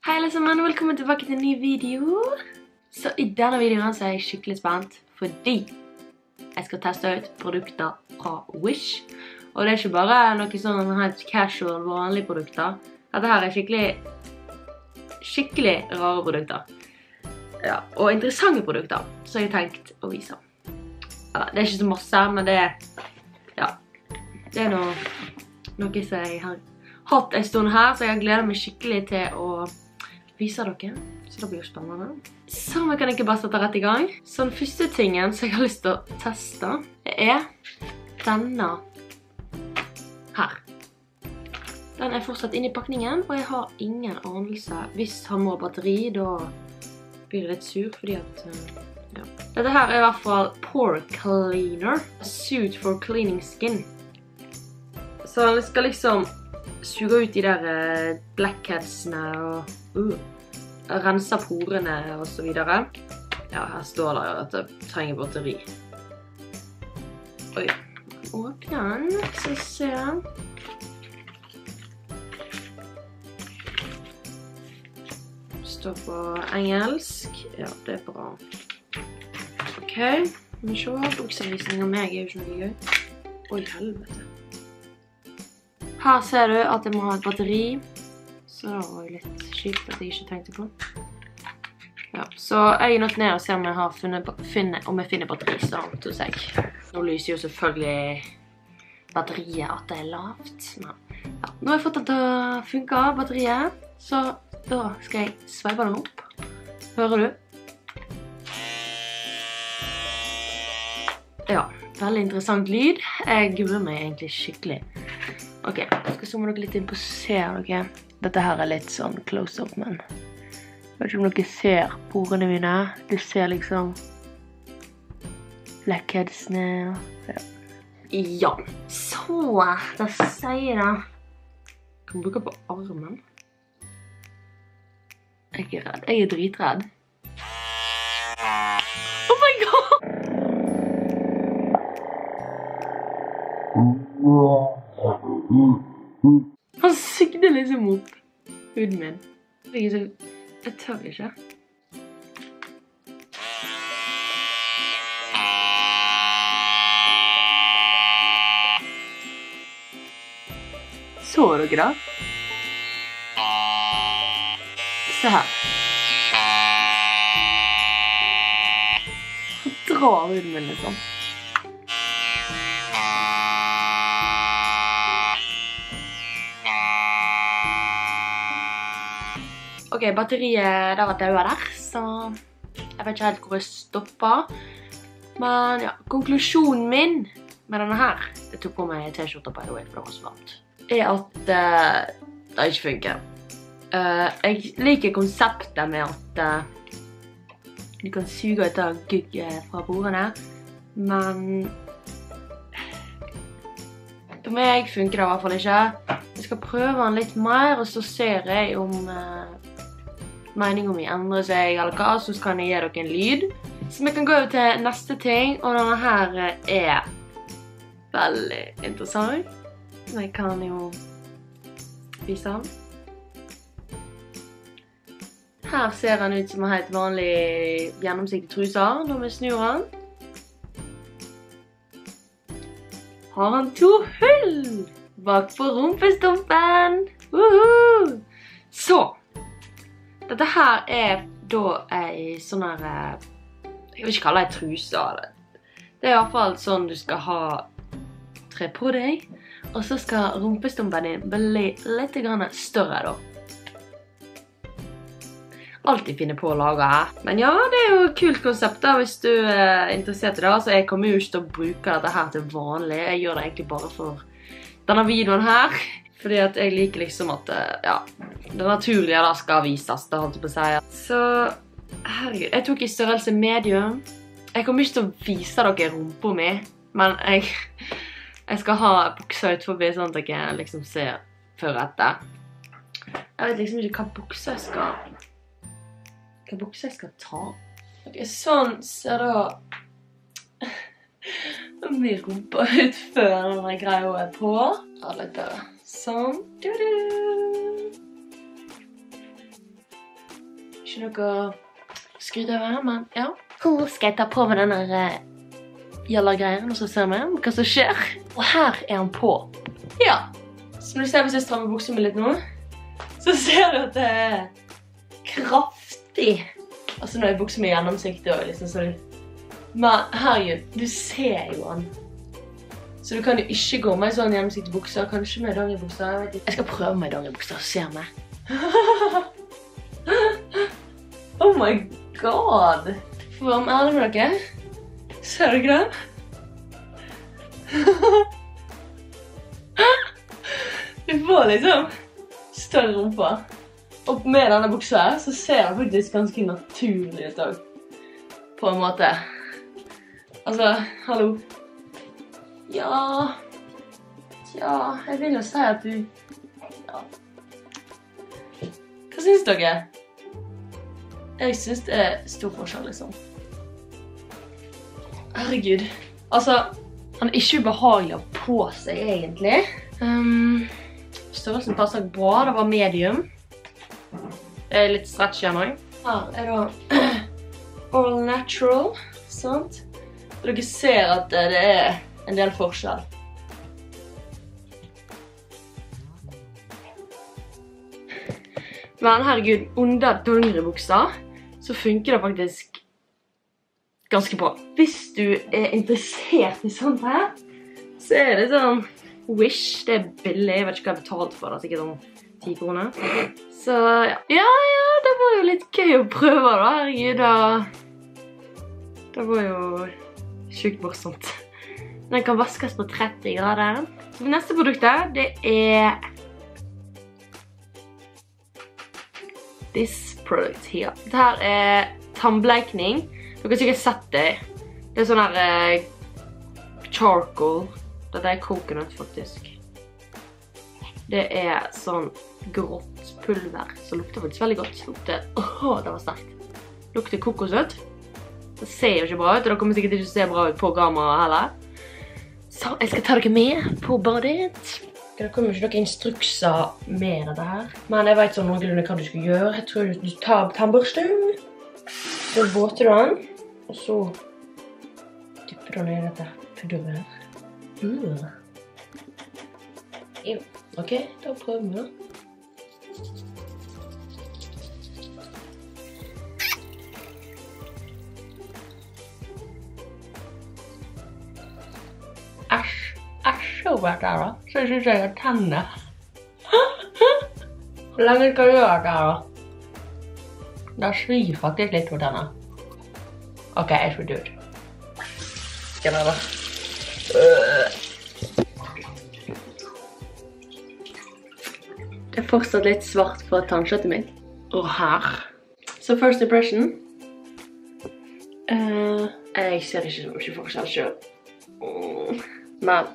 Hei alle sammen, velkommen tilbake til en ny video. Så i denne videoen så er jeg skikkelig spent, fordi jeg skal teste ut produkter fra Wish. Og det er ikke bare noen sånn helt casual, vanlige produkter. Dette her er skikkelig, skikkelig rare produkter. Ja, og interessante produkter, så jeg tenkt å vise. Ja, det er ikke så masse, men det er, ja, det er noe, noe som jeg har hatt en stund her, så jeg gleder meg skikkelig til å vise dere. Så det blir jo spennende. Så vi kan ikke bare sette rett i gang. Så den første tingen som jeg har lyst til å teste, er denne her. Den er fortsatt inne i pakningen, og jeg har ingen anelse. Hvis han må ha batteri, da blir jeg litt sur, fordi at uh, ja. Dette her er i hvert fall Pore Cleaner. A suit for cleaning skin. Så den skal liksom suge ut de der uh, blackheadsene og uh, rense porene videre. Ja, her står det jo at jeg trenger batteri. Oi. Åpne den, så ser jeg. Står på engelsk. Ja, det er bra. Ok, vi se. Bruksanvisning av meg er jo ikke noe gøy. Oi, helvete. Her ser du at jeg må ha et batteri. Så det var jo litt kjipt at jeg ikke tenkte på. Ja, så jeg er nødt ned og ser om jeg, har funnet, finner, om jeg finner batteri sånn, hos jeg. Nå lyser jo selvfølgelig batteriet at det er lavt. Men ja, nå har jeg fått det til å funke, batteriet. Så da skal jeg sveipe den opp. Hører du? Ja, veldig interessant lyd. Jeg gruer meg egentlig skikkelig. Ok, jeg skal zoome dere litt inn på ser dere. Dette her er litt sånn close-up, men jeg vet ikke om dere ser porene mine. Du ser liksom blackheadsene ja. ja. Så Da sier det Kan du bruke på armen. Jeg er ikke redd. Jeg er dritredd. Oh my god! Mm. huden min. Jeg, så, jeg tør ikke. Så dere da? Se her. Dra huden min liksom. Ok, batteriet der var daua der, så jeg vet ikke helt hvor jeg stoppa. Men ja, konklusjonen min med denne her, jeg tok på meg t-skjorta by the way, for det var så varmt, er at uh, det ikke funker. Uh, jeg liker konseptet med at uh, du kan suge ut av gugg fra bordene, men For meg funker det i hvert fall ikke. Jeg skal prøve den litt mer, og så ser jeg om meningen mi endrer seg, eller hva, så kan jeg gi dere en lyd. Så vi kan gå over til neste ting, og denne her er veldig interessant. Jeg kan jo vise den. Her ser den ut som en helt vanlig gjennomsiktig truser når vi snur den. Har han to hull bak på rumpestumpen. Woohoo! Så dette her er da ei sånn her Jeg vil ikke kalle det ei truse. Det er iallfall sånn du skal ha tre på deg. Og så skal rumpestumpen din bli litt større, da. Alltid finne på å lage her. Men ja, det er jo et kult konsept da, hvis du er interessert i det. Altså, jeg kommer jo ikke til å bruke dette her til vanlig. Jeg gjør det egentlig bare for denne videoen her. Fordi at jeg liker liksom at ja, det naturlige da skal vises, det holdt jeg på å si. Så herregud, jeg tok i størrelse medium. Jeg kommer ikke til å vise dere rumpa mi, men jeg, jeg skal ha buksa ut forbi sånn at dere liksom ser før og etter. Jeg vet liksom ikke hva buksa jeg skal Hva buksa jeg skal ta. Ok, sånn ser da Mye rumpa ut før denne greia er på. Ja, litt bedre. Sånn. -du. Ikke noe skryt over, men ja. Hvor skal jeg ta på meg den der greien gjellergreien, og så ser vi hva som skjer. Og her er han på. Ja. Som du ser hvis jeg strammer buksa mi litt nå, så ser du at det er kraftig. Altså nå er buksa mi gjennomsiktig og liksom så Men herregud, du ser jo han. Så du kan jo ikke gå med sånn sånn gjennomsiktig bukser. Kanskje med dongeribukser. Jeg, vet ikke. jeg skal prøve med dongeribukser, så ser meg! oh my god! Å være ærlig med dere, ser dere den? Du får liksom større rumpa. Og med denne buksa her, så ser den faktisk ganske naturlig ut òg. På en måte. Altså, hallo. Ja Ja, jeg vil jo si at du Ja. Hva syns dere? Jeg syns det er stor forskjell, liksom. Herregud. Altså, han er ikke ubehagelig å på seg, egentlig. Um, størrelsen passer bra. Det var medium. Det er litt stretch igjen òg. Her er da all natural. Sant? Dere ser at det er en del forskjell. Men herregud, under dongeribuksa så funker det faktisk ganske bra. Hvis du er interessert i sånt her, så er det sånn Wish. Det er billig. Jeg vet ikke hva jeg betalte for det. Sikkert sånn ti kroner. Så ja. ja, ja, det var jo litt gøy å prøve, da. Herregud, da. Det var jo sjukt morsomt. Den kan vaskes på 30 grader. Så neste produktet, er This product here. Dette er tannbleikning. Dere har sikkert sett det. Det er sånn her eh, charcoal. Dette er coconut, faktisk. Det er sånn grått pulver som lukter faktisk veldig godt. Lukter, åh, det var sterkt. Lukter kokosnøtt. Det ser jo ikke bra ut, og det kommer sikkert ikke til å se bra ut på kamera heller. Så jeg skal ta dere med på badet. Det kommer ikke noen instrukser med dette her. Men jeg vet sånn noenlunde hva du skal gjøre. Jeg tror du tar tannbørsten, så båter du den, og så dypper du i dette pudderet her. Uh. Jo, ok, da prøver vi da. Æsj over dette her da. Så synes jeg har tennene. Hvor lenge skal du gjøre dette her da? Det svir faktisk litt på tennene. Ok, jeg skal ut. Skal jeg da? Det er fortsatt litt svart på tannkjøttet mitt. Og her. Så first impression. Eh, jeg ser ikke så mye forskjell. Mm. Men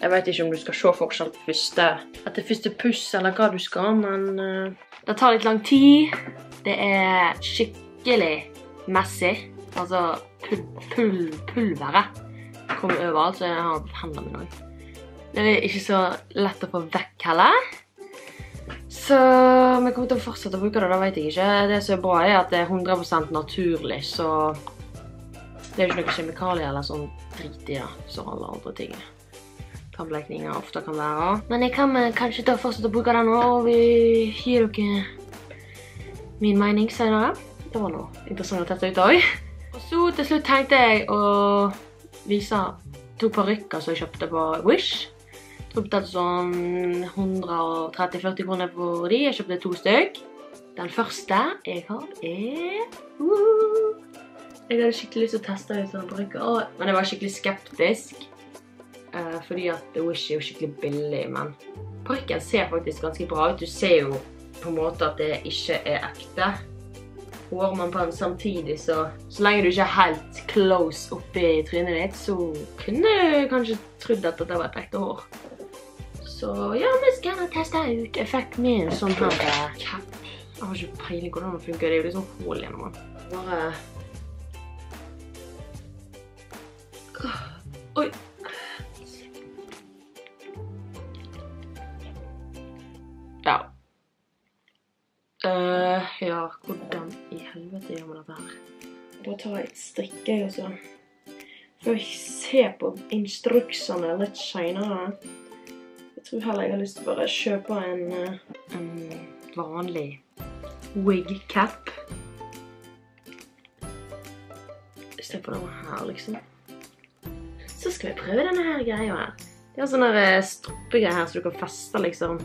jeg vet ikke om du skal se forskjell på første, etter første puss eller hva du skal, men uh... det tar litt lang tid. Det er skikkelig messig. Altså pul pul pulveret kommer overalt, så jeg har hendene mine òg. Det er ikke så lett å få vekk heller. Så vi kommer til å fortsette å bruke det, da vet jeg ikke. Det som er bra er at det er 100% naturlig, så det er ikke noe kjemikalier eller sånn drit i det, som alle andre ting. Tannblekninger ofte kan være. Men jeg kan kanskje da fortsette å bruke den nå, og vi gir dere min mening senere. Det var noe interessant å teste ut også. Og så til slutt tenkte jeg å vise to parykker som jeg kjøpte på Wish. Jeg betalte sånn 130-40 kroner for de. Jeg kjøpte to stykk. Den første jeg har er... Jeg hadde skikkelig lyst til å teste ut sånne parykker, men jeg var skikkelig skeptisk. Uh, fordi at Wish er jo skikkelig billig, men pakken ser faktisk ganske bra ut. Du ser jo på en måte at det ikke er ekte hår, man på den samtidig, så så lenge du ikke er helt close oppi trynet ditt, så kunne du kanskje trodd at det var et ekte hår. Så ja, vi skal gjerne teste ut. Jeg fikk med en sånn her eh, cap. Jeg har ikke peiling hvordan det funker. Det er jo sånn hål gjennom den. Bare... ta et strikke, jeg også. Får se på instruksene litt senere. Jeg tror heller jeg har lyst til å bare kjøpe en, eh, en vanlig wig cap. Istedenfor noe her, liksom. Så skal vi prøve denne her greia her. Det er sånne eh, stroppegreier her som du kan feste liksom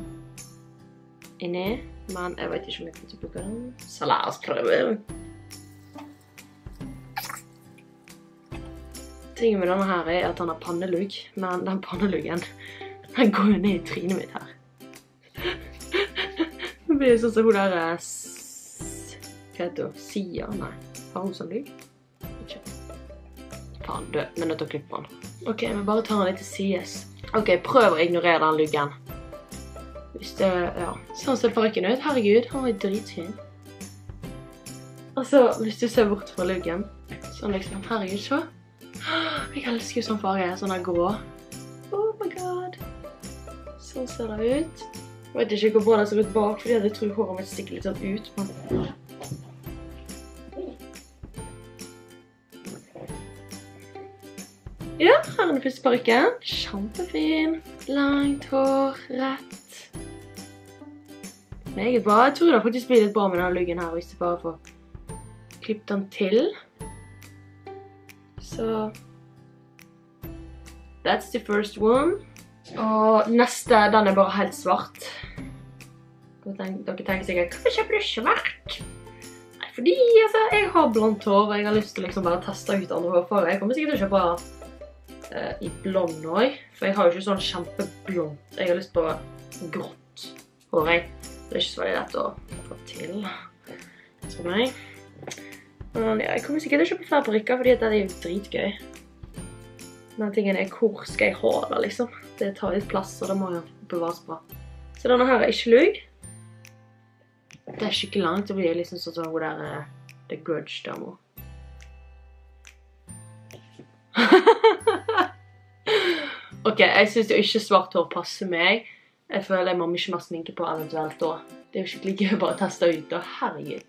inni. Men jeg vet ikke om jeg kan bruke den. Så la oss prøve. Tingen med denne her er at den har pannelugg, men den panneluggen den går jo ned i trynet mitt her. Det blir sånn som hun der eh, Hva heter hun? Sia? Nei. Har hun sånn lugg? Ikke. Faen, død. Vi er nødt til å klippe den. OK, vi bare tar den litt til sides. OK, prøv å ignorere den luggen. Hvis det Ja. Sånn ser parken ut. Herregud, han var dritfin. Altså, hvis du ser bort fra luggen Sånn liksom. Herregud, se. Jeg elsker jo sånn farge. Sånn der grå. Oh my god. Sånn ser det ut. Jeg vet ikke hvor bra det ser ut bak, fordi jeg tror håret mitt stikker litt sånn ut. Men... Ja, her er den første parykken. Kjempefin. Langt hår, rett. Meget bra. Jeg tror det faktisk blir litt bra med denne luggen her, hvis jeg bare får klippet den til. Så That's the first one. Og neste, den er bare helt svart. Dere tenker, dere tenker sikkert Hvorfor kjøper du svart? Nei, fordi altså, jeg har blondt hår, og jeg har lyst til liksom bare teste ut andre hårfarger. Jeg kommer sikkert til å kjøpe uh, i blond òg, for jeg har jo ikke sånn kjempeblondt. Jeg har lyst på grått hår, jeg. Det er ikke så veldig lett å få til. Tror meg. Jeg kommer sikkert til å kjøpe flere parykker, fordi det er jo dritgøy. Men tingen er hvor skal jeg ha det, liksom. Det tar litt plass, og det må jo bevares bra. Så denne her er ikke lugg. Det er skikkelig langt. Det blir liksom sånn som hun der eh, The Grudge-dama. OK, jeg syns ikke svart hår passer meg. Jeg føler jeg må mye mer sminke på eventuelt da. Det er jo skikkelig gøy å bare teste ut, da. Herregud.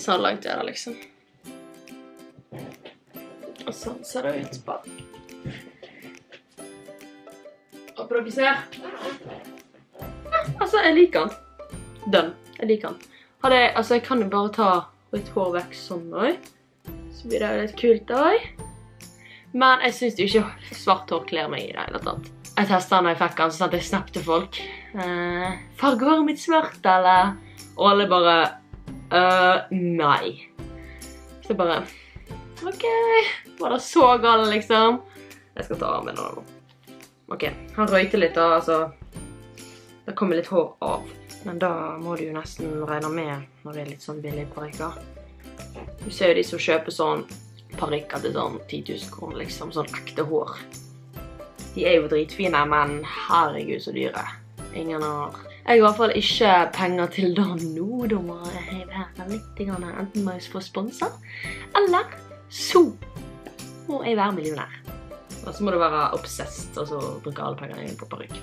Så langt er det, liksom. Og ser det ut bak. Håper dere ser. Ja, altså, jeg liker den. Den. Jeg liker den. Hadde jeg, altså, jeg kan jo bare ta litt hår vekk sånn òg. Så blir det litt kult òg. Men jeg syns jo ikke svart hår kler meg i det hele tatt. Jeg testa den da jeg fikk den, så at jeg snap til folk. Eh, 'Farge håret mitt svart, eller?' Og alle bare «Øh, nei. Så bare OK. Var det så galt, liksom? Jeg skal ta av meg den nå. OK. Han røyte litt, da. Altså Det kommer litt hår av. Men da må du jo nesten regne med når det er litt sånn billige parykker. Du ser jo de som kjøper sånn parykker til sånn 10 000 kroner, liksom. Sånn ekte hår. De er jo dritfine, men herregud så dyre. Ingen har Jeg har i hvert fall ikke penger til det nå. Da må jeg være litt Enten må jeg få sponsa, eller så må jeg være millionær. Og så må du være obsessed og så bruke alle pengene dine på parykk.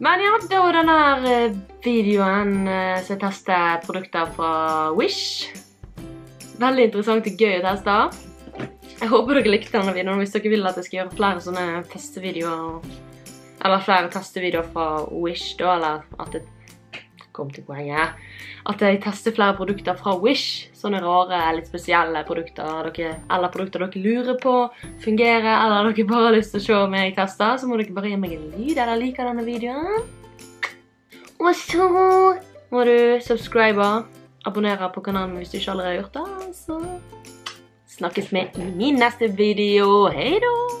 Men ja, det var denne eh, videoen eh, som jeg tester produkter fra Wish. Veldig interessant og gøy å teste. Jeg håper dere likte denne videoen. Hvis dere vil at jeg skal gjøre flere sånne testevideoer, eller flere testevideoer fra Wish, da, eller at det kom til poenget, at jeg tester flere produkter fra Wish, sånne rare, litt spesielle produkter, dere, eller produkter dere lurer på, fungerer, eller dere bare har lyst til å se om jeg tester, så må dere bare gi meg en lyd, eller like denne videoen. Og så må du subscribe, abonnere på kanalen hvis du ikke allerede har gjort det, så snakkes vi i min neste video. Hei da!